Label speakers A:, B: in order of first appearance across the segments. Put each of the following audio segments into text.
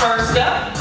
A: First up,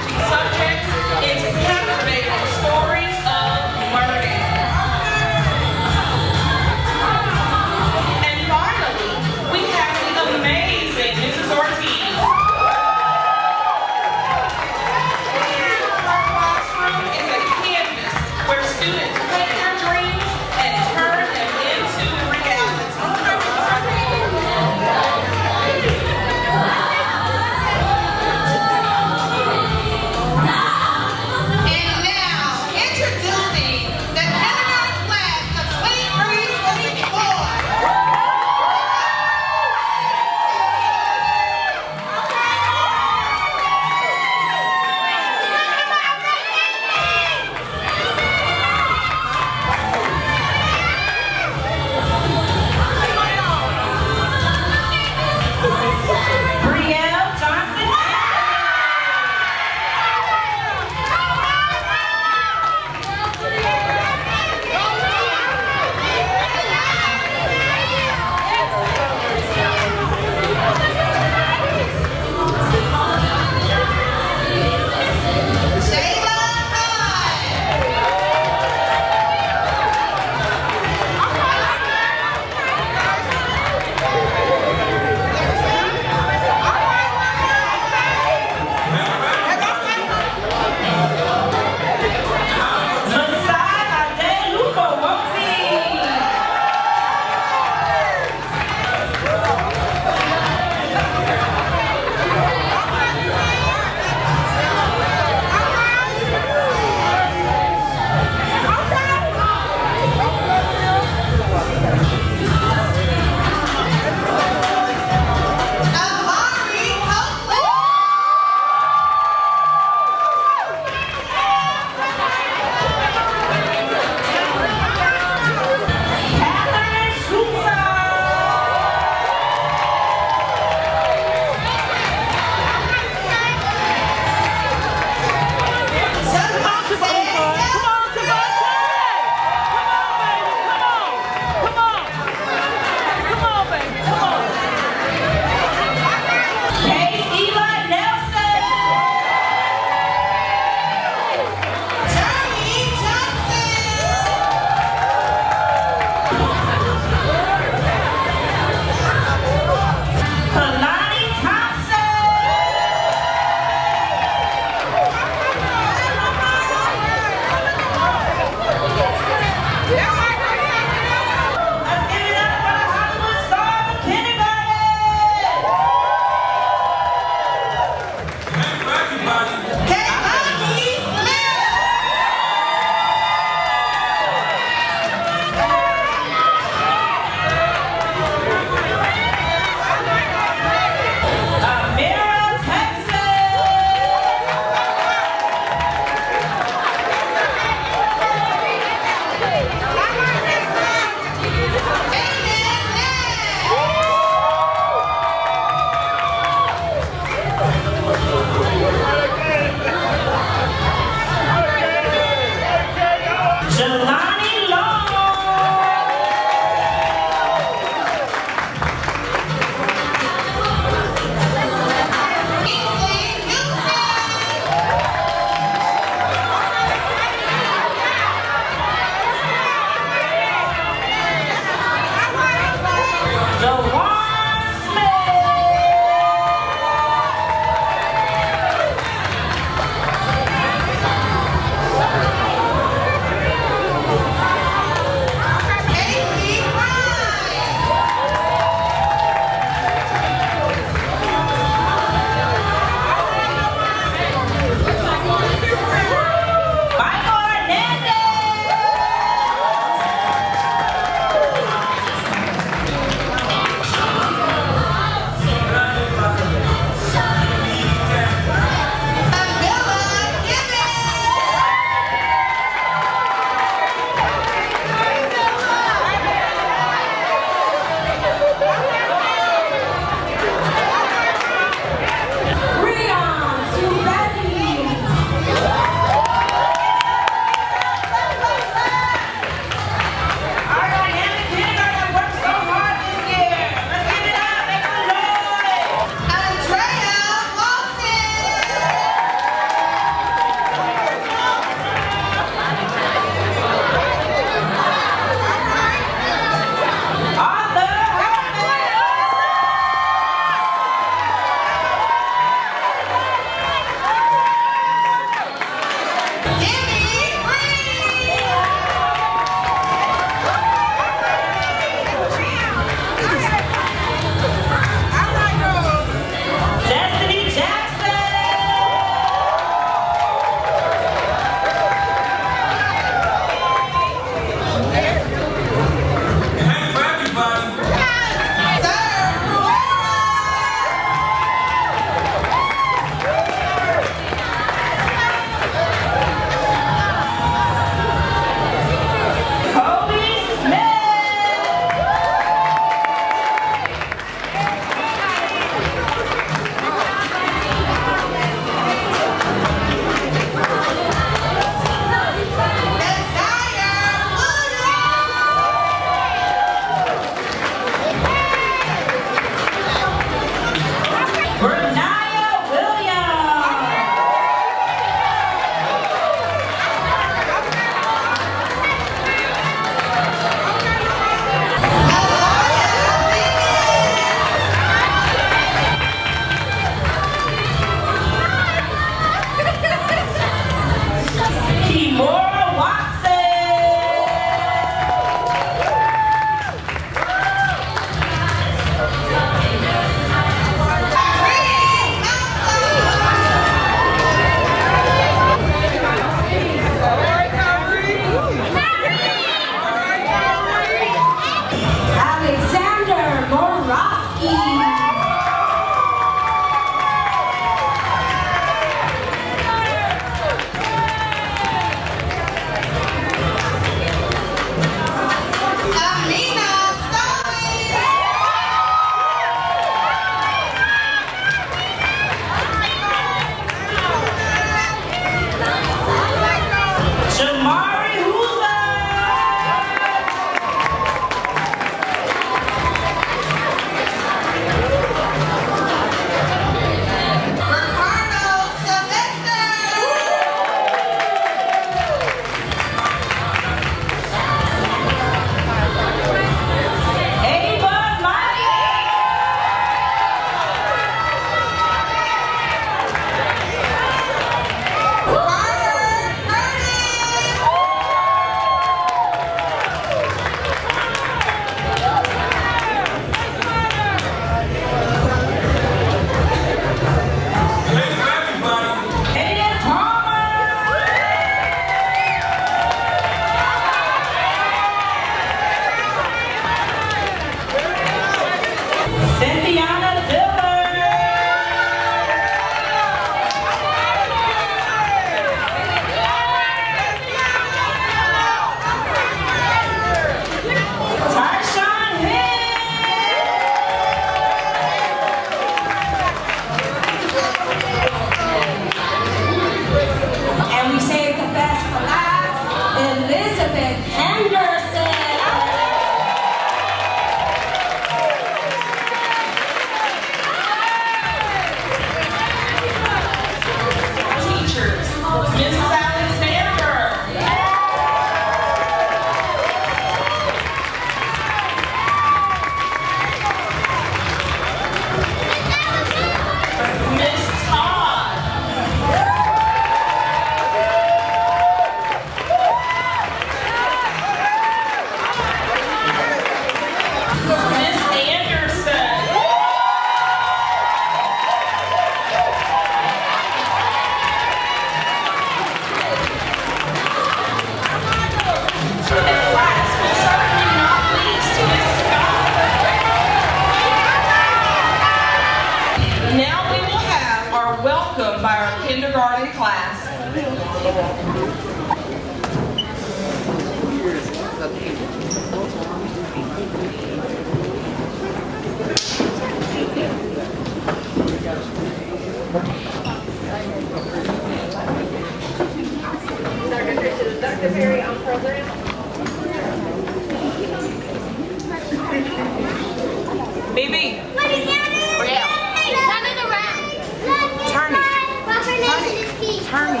B: Turn me.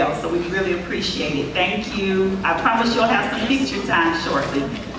B: well. So we really appreciate it. Thank you. I promise you'll have some picture time shortly.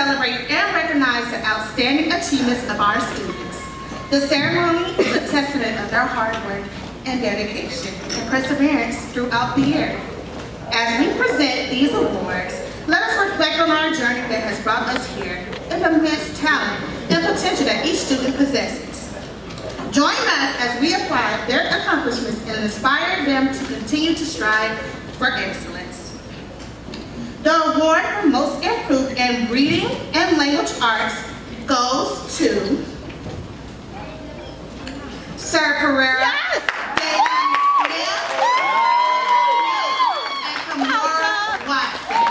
C: Celebrate and recognize the outstanding achievements of our students. The ceremony is a testament of their hard work and dedication and perseverance throughout the year. As we present these awards, let us reflect on our journey that has brought us here and the immense talent and potential that each student possesses. Join us as we apply their accomplishments and inspire them to continue to strive for excellence. The award for most improved in reading and language arts goes to Sir Pereira, David Smith, and Kamora Watson.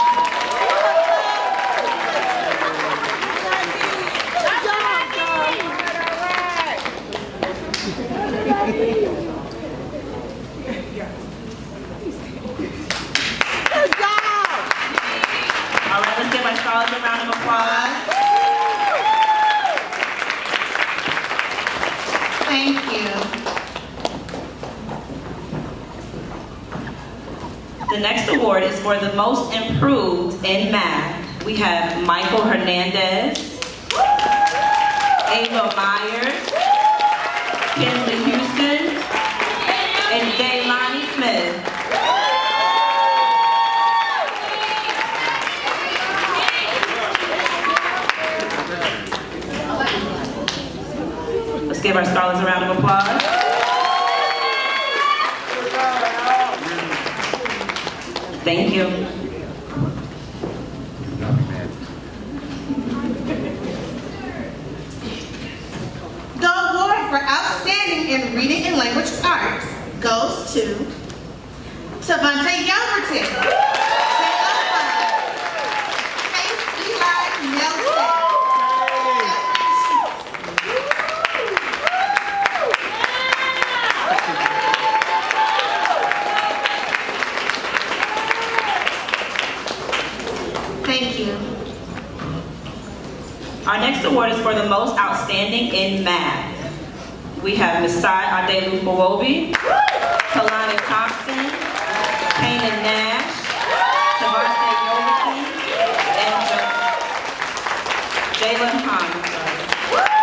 D: All right, let's give our scholars
C: Thank you.
D: The next award is for the most improved in math. We have Michael Hernandez, Ava Myers, Kinsley give our scholars a round of applause. Thank you.
C: The award for outstanding in reading and language arts goes to Tavante Yelverton. Faith Eli Nelson. Thank you.
D: Our next award is for the most outstanding in math. We have Masai Adelu Fawobi, Kalani Thompson, Kanan Nash, Tavante Yelverton, and Jo- Jalen Hahn.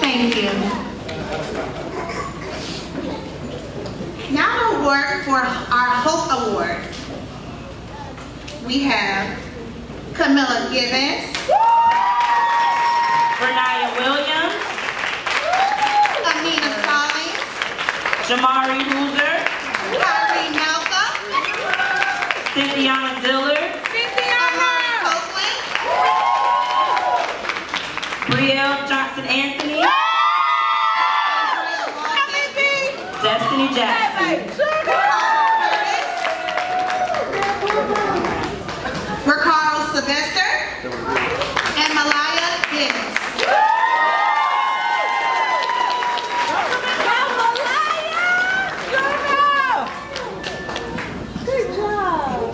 C: Thank you. Now the award for our Hope Award. We have Camilla Gibbons,
D: Renaya Williams,
C: Amina Collins,
D: Jamari Hooser, Jackson.
C: Ricardo Sylvester, and Malaya Dennis.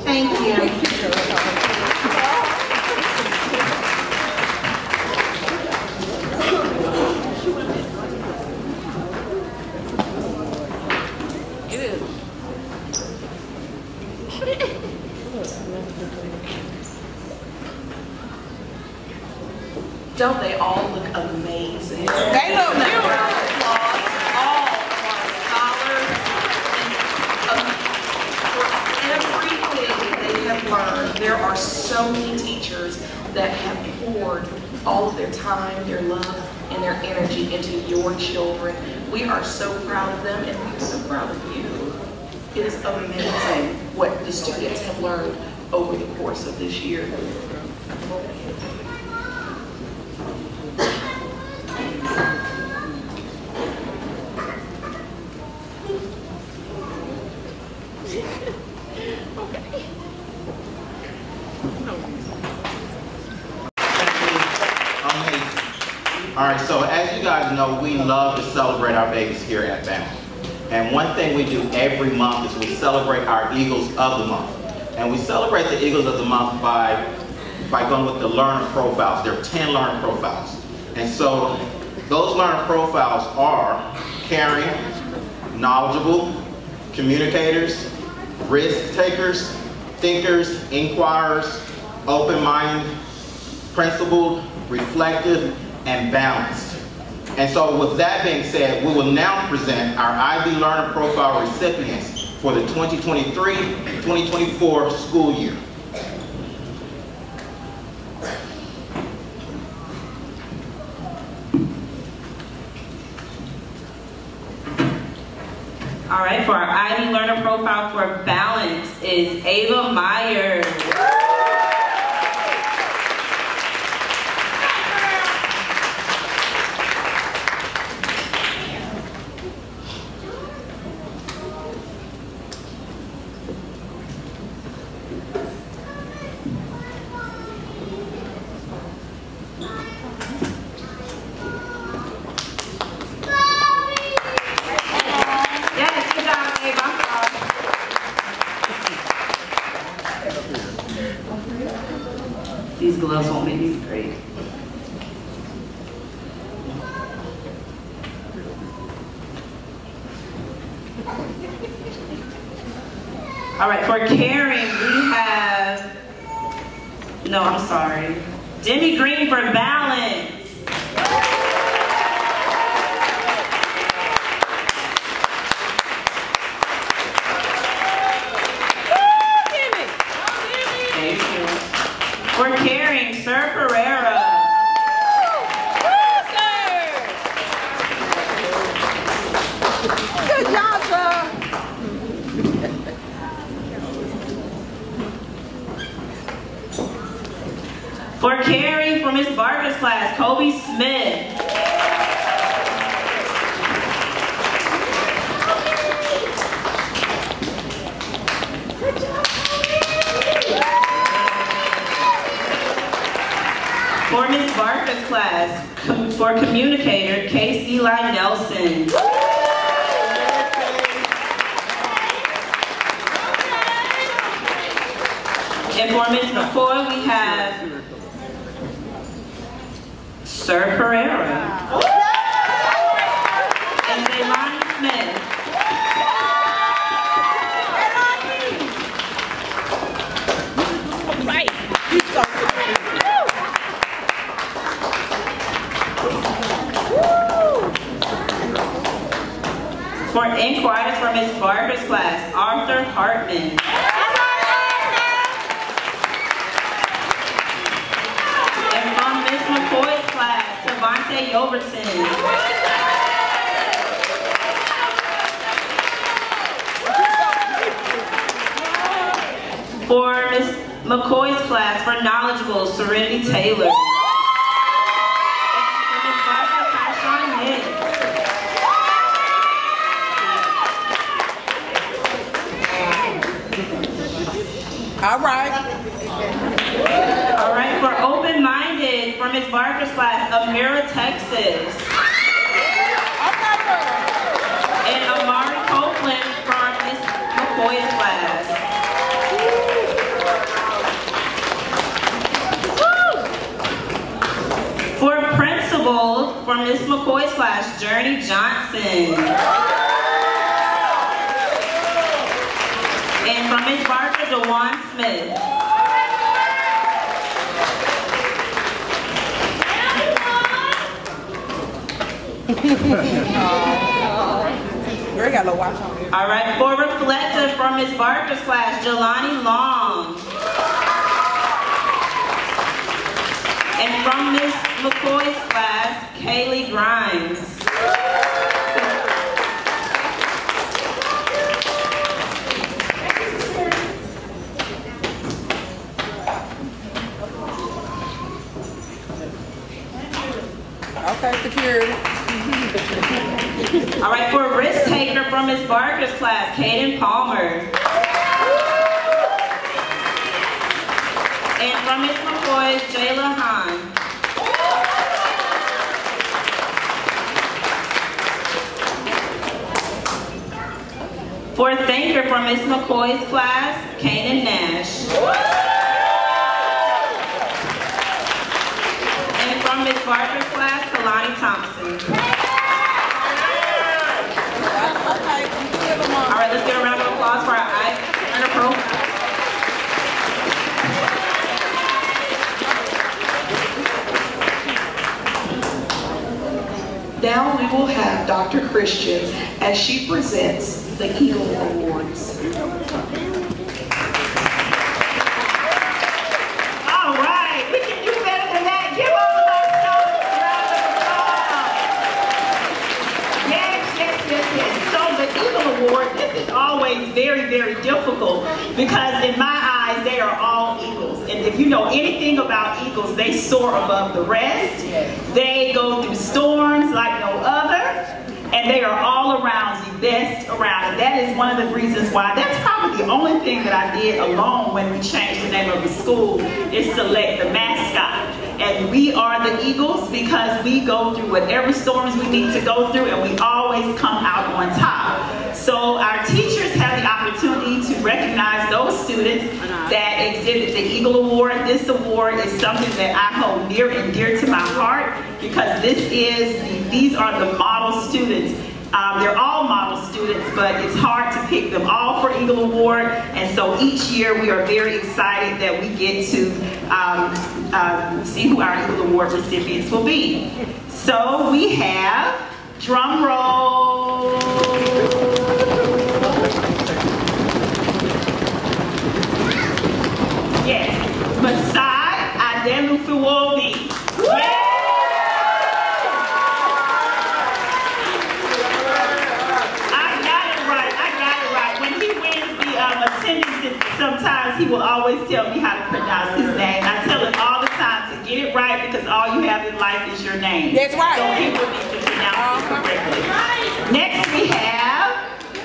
C: Thank you.
E: Don't they all look amazing?
A: They look beautiful.
E: Applause, all of our scholars, um, for everything they have learned. There are so many teachers that have poured all of their time, their love, and their energy into your children. We are so proud of them, and we're so proud of you. It is amazing what the students have learned over the course of this year.
F: Amazing. All right, so as you guys know, we love to celebrate our babies here at BAMO. And one thing we do every month is we celebrate our Eagles of the Month. And we celebrate the Eagles of the Month by, by going with the learner profiles. There are 10 learner profiles. And so those learner profiles are caring, knowledgeable, communicators, risk takers, thinkers, inquirers, open-minded, principled, reflective, and balanced. And so with that being said, we will now present our IB Learner Profile recipients for the 2023-2024 school year.
D: All right, for our IB Learner Profile for Balance is Ava Myers. Yes, good job, Ava. I'm sorry. These gloves won't make me great. All right, for caring, we have, no, I'm sorry. Demi Green for balance. Thank you. For caring, Sir Pereira.
A: Good job, sir.
D: For caring for Miss Barker's class, Kobe Smith. For Miss Barker's class, com- for communicator, Casey Eli Nelson. And for Ms. McCoy, we have Sir Pereira. And Delani Smith.
A: Right.
D: For inquiries for Ms. Barker's class, Arthur Hartman. And from Ms. McCoy's class, For Ms. McCoy's class, for knowledgeable, Serenity Taylor.
A: All right.
D: All right, for open-minded, for Ms. Barker's class, Amira, Texas. And Amari Copeland from Ms. McCoy's class. For principal, for Ms. McCoy's class, Journey Johnson. And from Ms. Barker, DeWan Smith.
A: Girl, you got a watch on.
D: All right, for reflective from Ms. Barker's class, Jelani Long. And from Ms. McCoy's class, Kaylee Grimes.
A: Okay, security.
D: All right, for a risk taker from Ms. Barker's class, Kaden Palmer. And from Ms. McCoy's, Jayla Hahn.
B: For a thinker from Ms. McCoy's class, Kanan Nash. And from Ms. Barker's class, Kalani Thompson.
A: Okay, give them
B: All
A: all.
B: Right, let's give a round of applause for our I Earner Pro.
E: Now we will have Dr. Christian as she presents the Eagle Awards.
B: All right, we can do better than that. Give all of our students a round of applause. Yes, yes, yes, yes. So the Eagle Award, this is always very, very difficult because in my eyes, they are all eagles. And if you know anything about eagles, they soar above the rest. They go through storms like no other. And they are all around the best around. And that is one of the reasons why, that's probably the only thing that I did alone when we changed the name of the school is select the mascot. And we are the Eagles because we go through whatever storms we need to go through and we always come out on top. So our teachers recognize those students that exhibit the Eagle Award. This award is something that I hold near and dear to my heart because this is, the, these are the model students. Um, they're all model students, but it's hard to pick them all for Eagle Award. And so each year we are very excited that we get to um, uh, see who our Eagle Award recipients will be. So we have, drum roll. Yes, Masai Adelufuobi. I got it right. I got it right. When he wins the um, attendance, sometimes he will always tell me how to pronounce his name. I tell him all the time to get it right because all you have in life is your name.
A: That's right.
B: So he will need to pronounce it correctly. Next we have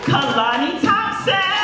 B: Kalani Thompson.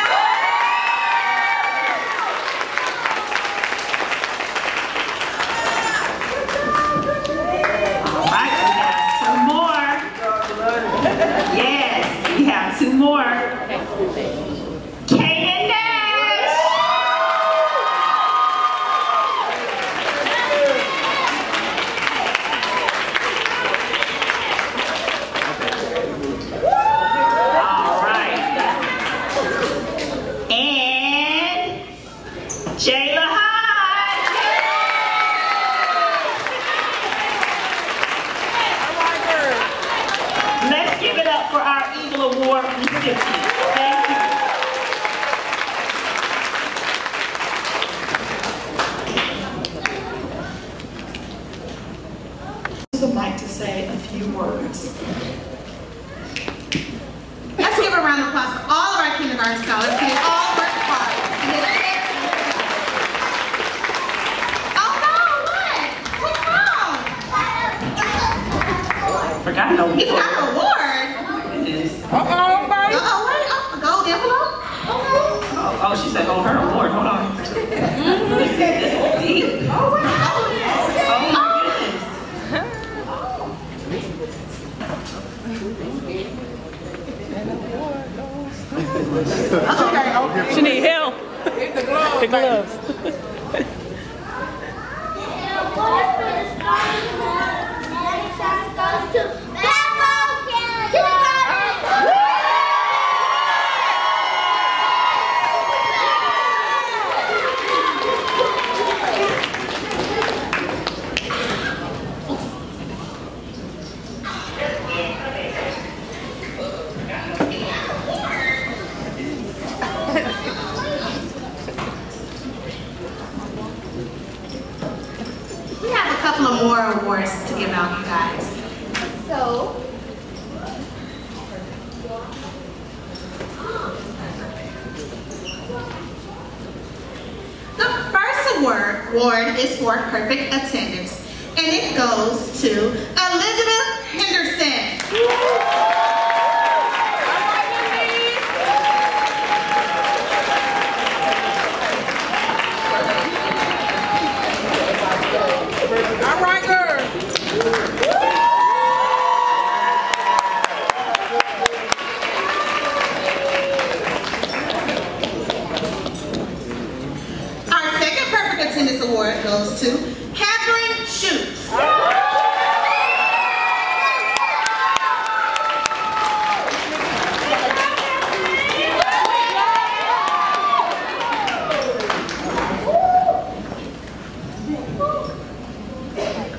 B: Yeah. for
C: perfect attendance, and it goes to Elizabeth Henderson.
A: All right, girl.
C: Attendance Award goes to Catherine Schutz.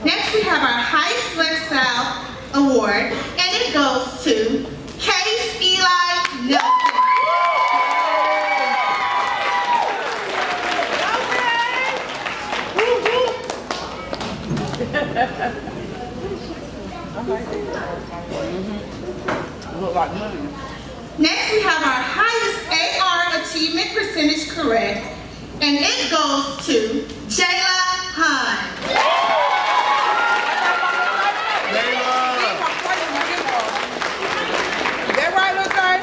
C: Next, we have our Heights Lifestyle Award, and it goes to Case Eli Nelson.
A: Look like money.
C: Next, we have our highest AR achievement percentage correct, and it goes to Jayla Hunt.
A: That right, little thing?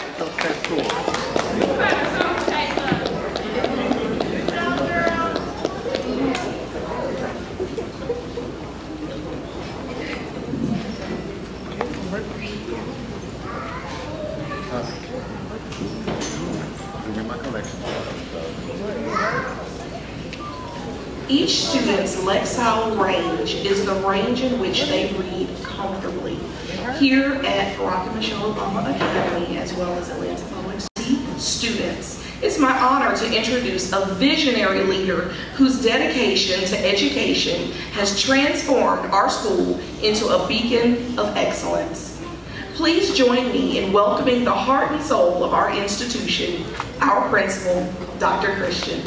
G: Give me my collection.
E: Each student's lexile range is the range in which they read comfortably. Here at Barack and Michelle Obama Academy, as well as Atlanta Public Schools students, it's my honor to a visionary leader whose dedication to education has transformed our school into a beacon of excellence. Please join me in welcoming the heart and soul of our institution, our principal, Dr. Christian.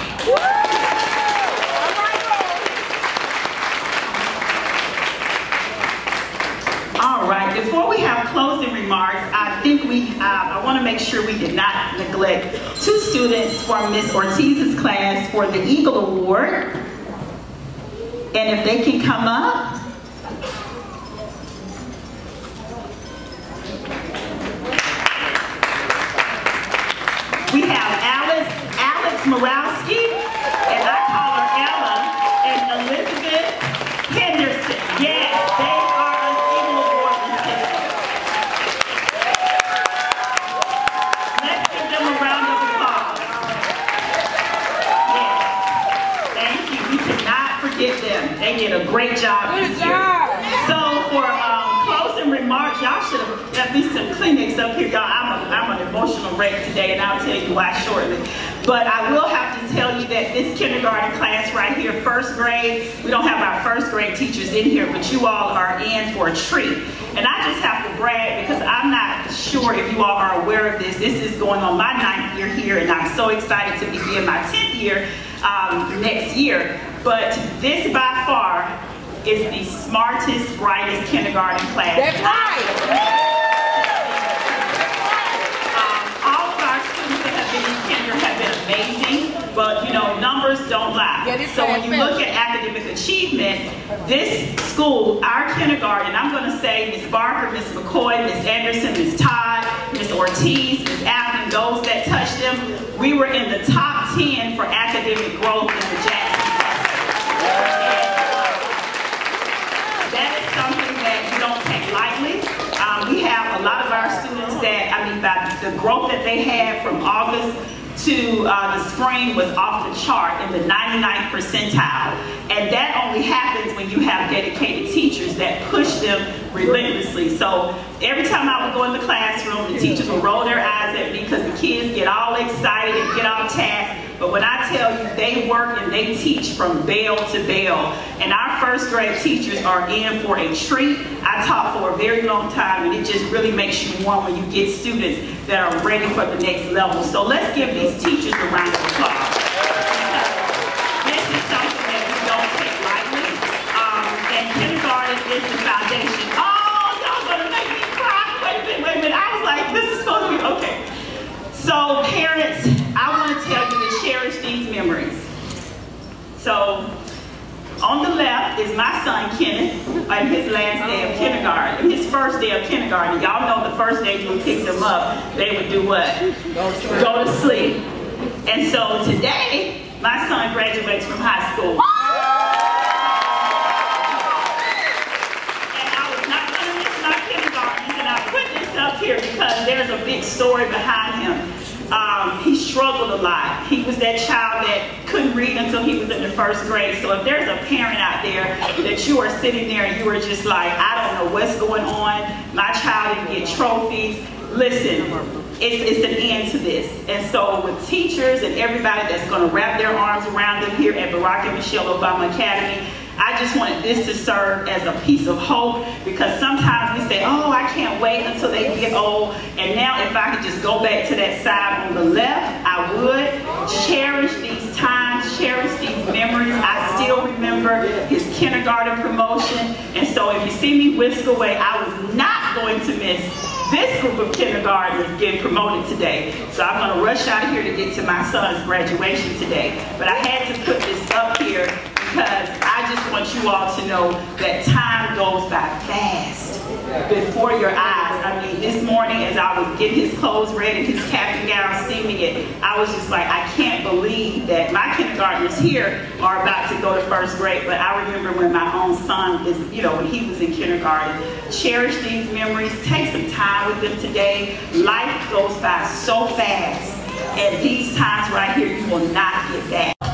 B: All right, before we have closing remarks, I think we, I want to make sure we did not neglect two students from Miss Ortiz's class for the Eagle Award. And if they can come up. Kleenex up here. Y'all, I'm, a, I'm an emotional wreck today, and I'll tell you why shortly. But I will have to tell you that this kindergarten class right here, first grade, we don't have our first grade teachers in here, but you all are in for a treat. And I just have to brag because I'm not sure if you all are aware of this. This is going on my ninth year here, and I'm so excited to begin my 10th year um, next year. But this by far is the smartest, brightest kindergarten class.
A: That's right.
B: Um, all of our students that have been in kinder have been amazing, but you know, numbers don't lie.
A: Yeah,
B: so when you look at academic achievement, this school, our kindergarten, I'm going to say Ms. Barker, Ms. McCoy, Ms. Anderson, Ms. Todd, Ms. Ortiz, Ms. Allen, those that touched them, we were in the top 10 for academic growth in the Jackson. That is something that you don't take lightly. Um, we have a lot of our students that, I mean, by the growth that they had from August to uh, the spring was off the chart in the 99th percentile. And that only happens when you have dedicated teachers that push them relentlessly. So every time I would go in the classroom, the teachers would roll their eyes at me because the kids get all excited and get off task. But when I tell you they work and they teach from bell to bell, and our first grade teachers are in for a treat. I taught for a very long time, and it just really makes you warm when you get students that are ready for the next level. So let's give these teachers a round of applause. This is something that we don't take lightly. Um, and kindergarten is the foundation. Oh, y'all gonna make me cry. Wait a minute. I was like, this is supposed to be, okay. So parents, I want to tell you to cherish these memories. So on the left is my son Kenneth, and his last day of kindergarten, his first day of kindergarten. Y'all know the first day you pick them up, they would do what? Go to sleep. And so today, my son graduates from high school. And I was not going to miss my kindergarten, and I put this up here because there's a big story behind him. Struggled a lot. He was that child that couldn't read until he was in the first grade. So if there's a parent out there that you are sitting there and you are just like, I don't know what's going on, my child didn't get trophies, listen, it's, it's an end to this. And so with teachers and everybody that's going to wrap their arms around them here at Barack and Michelle Obama Academy, I just wanted this to serve as a piece of hope because sometimes we say, oh, I can't wait until they get old. And now if I could just go back to that side on the left, I would cherish these times, cherish these memories. I still remember his kindergarten promotion. And so if you see me whisk away, I was not going to miss this group of kindergartners getting promoted today. So I'm going to rush out here to get to my son's graduation today. But I had to put this up here because I just want you all to know that time goes by fast before your eyes. I mean, this morning as I was getting his clothes ready, his cap and gown, steaming it, I was just like, I can't believe that my kindergartners here are about to go to first grade. But I remember when my own son is, you know, when he was in kindergarten. Cherish these memories. Take some time with them today. Life goes by so fast. And these times right here, you will not get back.